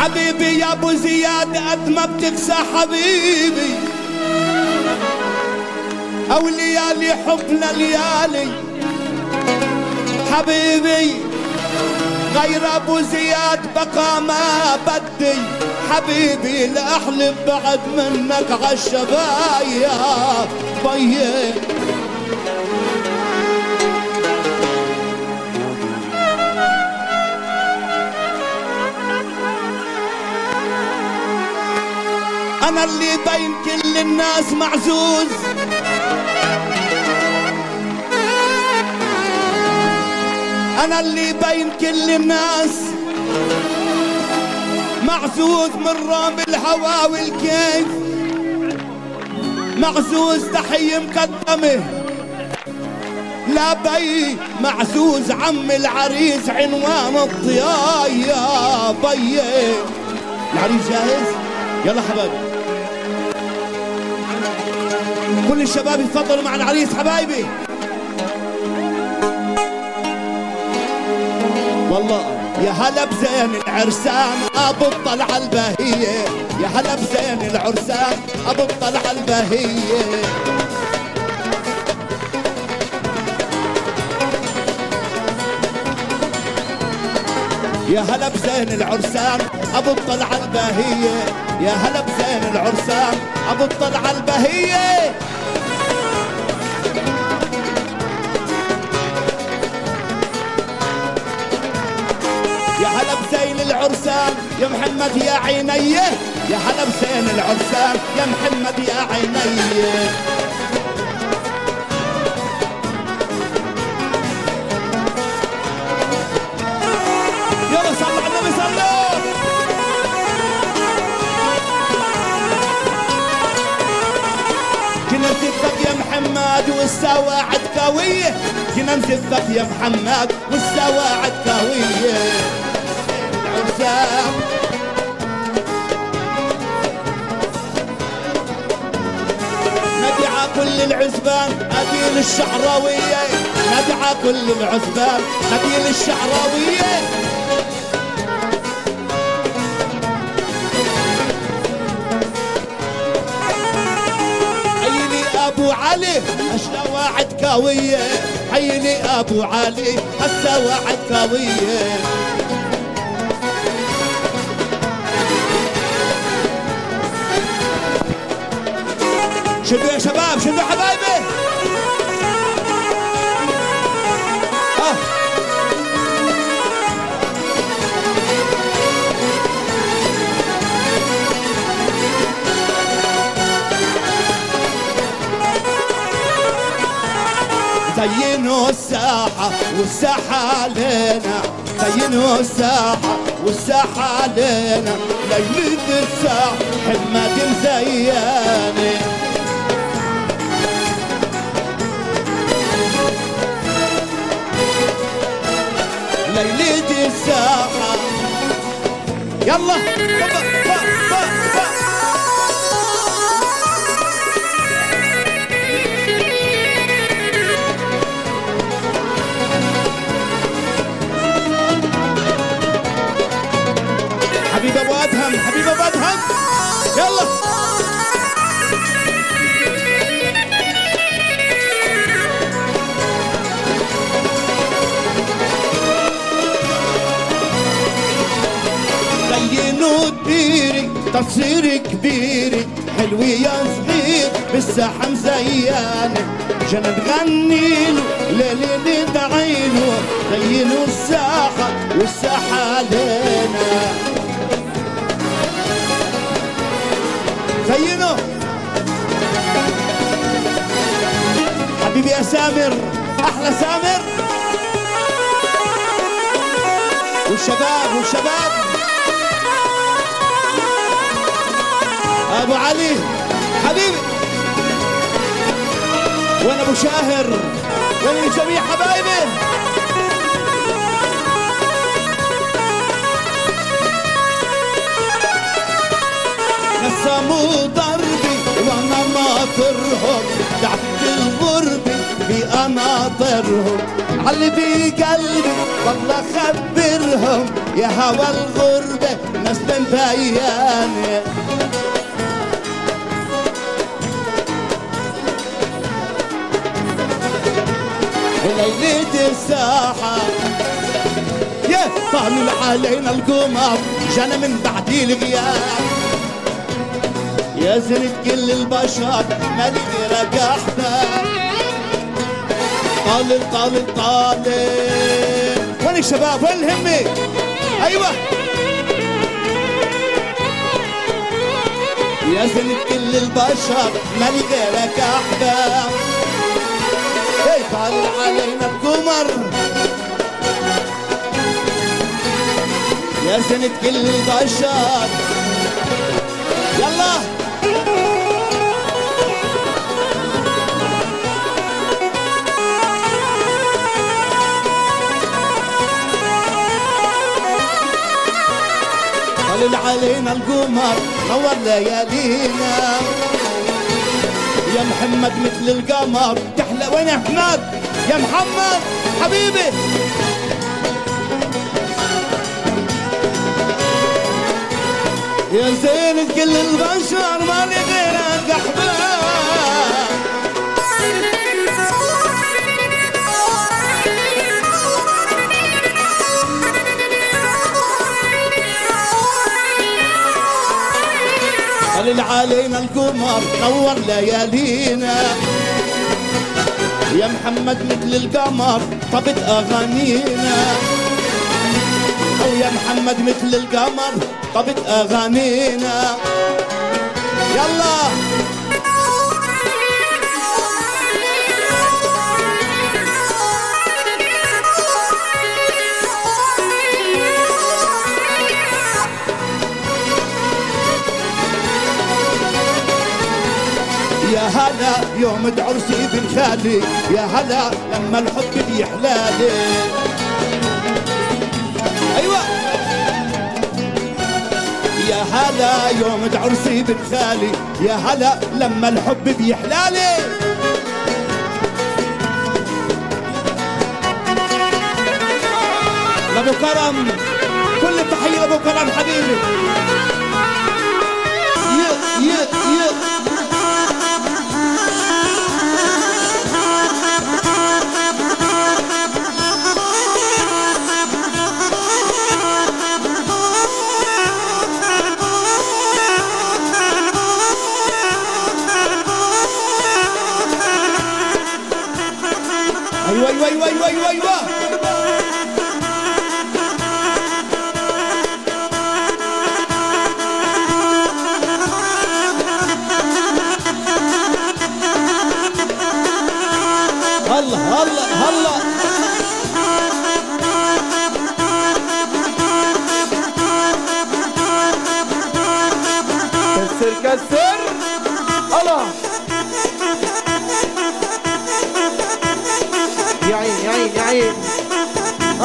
حبيبي يا أبو زياد قد ما بتقسى حبيبي. أو ليالي حبنا ليالي. حبيبي غير أبو زياد بقى ما بدي. حبيبي لا احلف بعد منك عالشبايا بيه أنا اللي بين كل الناس معزوز. أنا اللي بين كل الناس معزوز من رام الهوى والكيف. معزوز تحية مقدمة. لا بي معزوز عم العريس عنوان الضياء يا بي العريس جاهز؟ يلا حبايبي. كل الشباب يتفضلوا مع العريس حبايبي. والله يا هلا بزين العرسان أبو الطلعة البهية. يا هلا بزين العرسان أبو الطلعة البهية. يا هلا بزين العرسان أبو الطلعة البهية. يا هلا بزين العرسان ابو الطلعة البهية. يا هلا بزين العرسان يا محمد يا عيني. يا هلا بزين العرسان يا محمد يا عيني. والسواعد قوية. كنا نزفك يا محمد والسواعد قوية. العرسان كل العزبان نبيل الشعراوية. ندعى كل العزبان نبيل الشعراوية. علي. السواعد قوية. عيني أبو علي السواعد قوية. شدوا يا شباب؟ شدوا حبايبي؟ زينوا الساحة والساحة علينا زينوا الساحة والساحة علينا ليلة الساحة ما مزيانة ليلة الساحة. يلا با يلا. الديري تصير كبيري حلوة يا صغير بالساحة مزيانة عشان نغني له ليلة ندعي له زينوا الساحة والساحة علينا زينوا حبيبي يا سامر أحلى سامر. والشباب والشباب. أبو علي حبيبي. وأنا أبو شاهر. وأنا الجميع حبايبي. قسموا ضربي وأنا ما ترهب. تحت الغربة في أناطرهم علي في قلبي والله خبرهم. يا هوى الغربة ناس بياني. ليلة الساحة يا طال علينا القمر. جانا من بعد الغياب. يا زنت كل البشر غيرك احباب طالب طالب طالب. وين الشباب وين الهمة؟ أيوه. يا زنت كل البشر غيرك احباب طالع علينا القمر يا سنة كل البشر. يلا. طلع علينا القمر نور ليالينا. يا محمد مثل القمر تحلى وين يا أحمد؟ يا محمد حبيبي. يا زين كل البشر ما لي غيرك احباب طلع علينا القمر نور ليالينا. يا محمد مثل القمر طبت أغانينا. أو يا محمد مثل القمر طبت أغانينا. يلا. يا هلا يوم عرسي بالخالي يا هلا لما الحب بيحلالي أيوه. يا هلا يوم عرسي بالخالي يا هلا لما الحب بيحلالي. لابو كرم كل التحيه لأبو كرم حبيبي.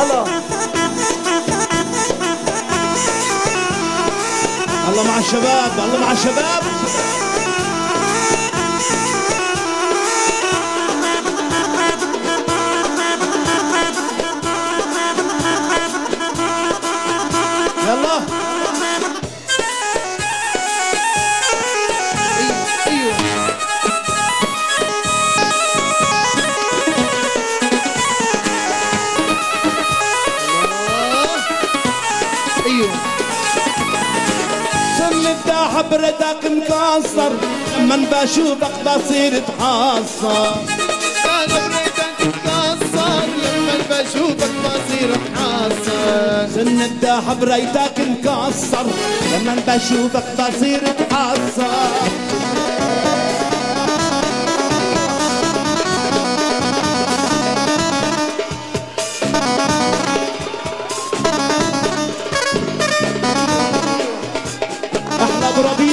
الله الله مع الشباب الله مع الشباب. الداح بردك مكسر لما بشوفك بصير اتحصر أنا بريدك تكسر لما بشوفك بصير سن الداح بريتك مكسر لما بشوفك بصير اتحصر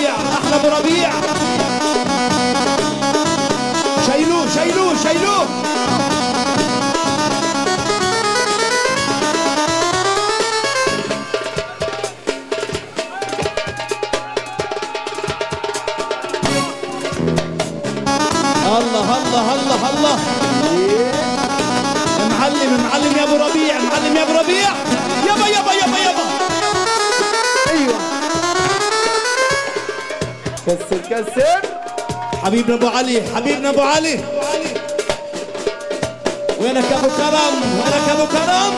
ربيع أحلى ابو ربيع. كسر كسر. حبيبنا أبو علي حبيبنا أبو علي. وينك يا أبو كرم؟ وينك يا أبو كرم؟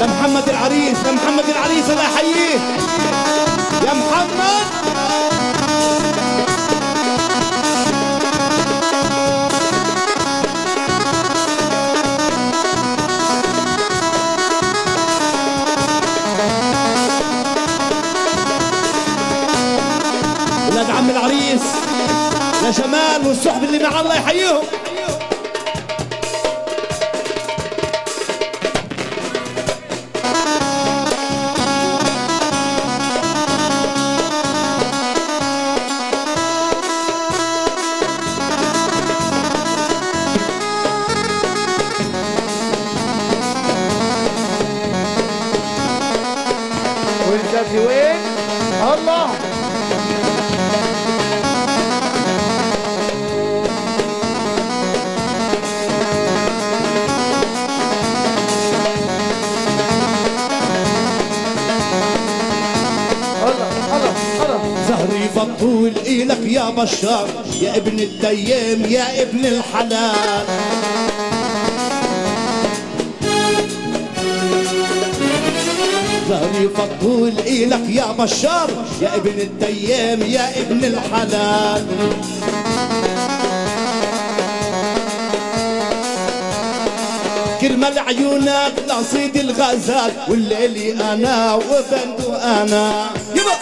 لمحمد العريس لمحمد العريس أنا احييه يا محمد. جمال والصحب اللي مع الله يحييهم. والجدي وين؟ الله الله. بطول إلك يا بشار يا ابن الديم يا ابن الحلال. زهري بطول إلك يا بشار يا ابن الديم يا ابن الحلال. كلمة لعيونك لصيد الغزال والليل أنا وبندو أنا. يبا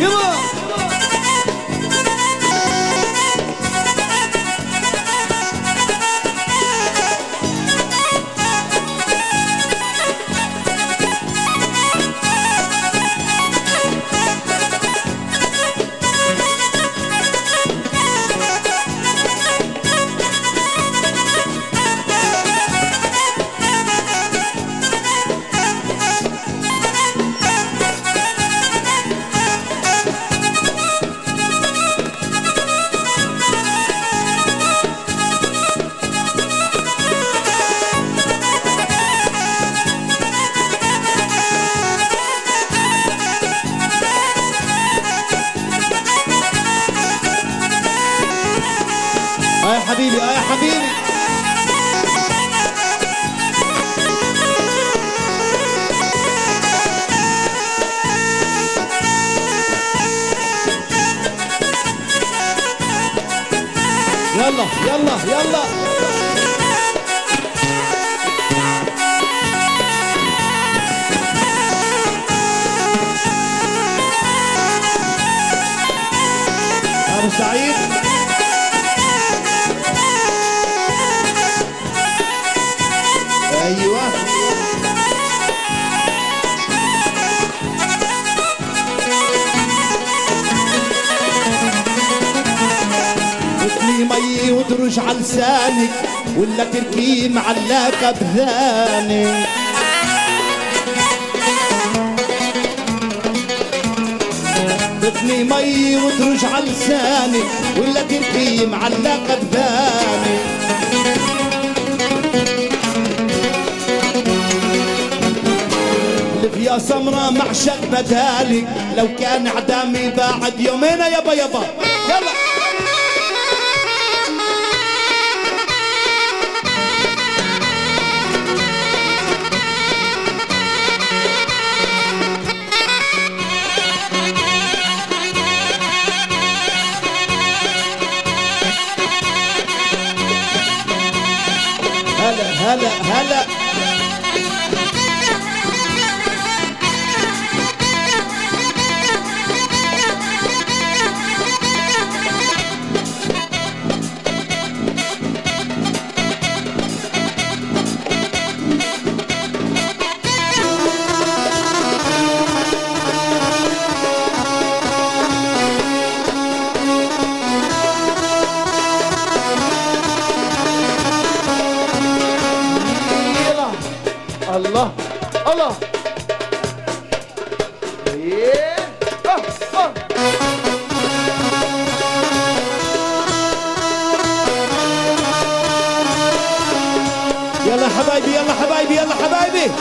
Yılı. يلا يلا يلا. أبو سعيد. مي ودرج على لسانك ولا تركي معلقة بذانك تثني مي وترج على لسانك ولا تركي معلقة بذانك الف يا سمرة معشق بدالك لو كان عدامي بعد يومين يابا يابا. يلا. هلا هلا. حبايبي يلا حبايبي يلا حبايبي.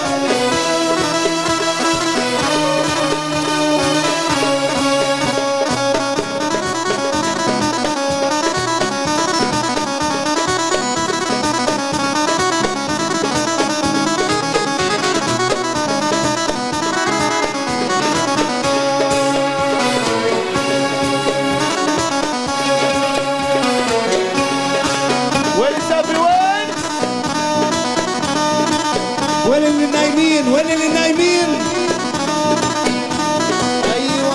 نايمين وين اللي نايمين؟ أيوه.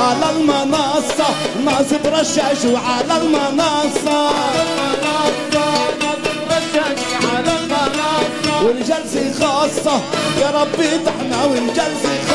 على المنصة ناصب رشاش وعلى المنصة. والجلسة خاصة يا ربي تحنا والجلسة